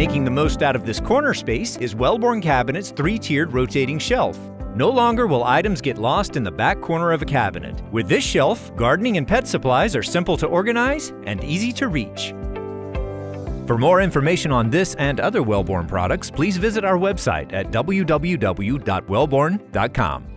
Making the most out of this corner space is Wellborn Cabinet's three-tiered rotating shelf. No longer will items get lost in the back corner of a cabinet. With this shelf, gardening and pet supplies are simple to organize and easy to reach. For more information on this and other Wellborn products, please visit our website at www.wellborn.com.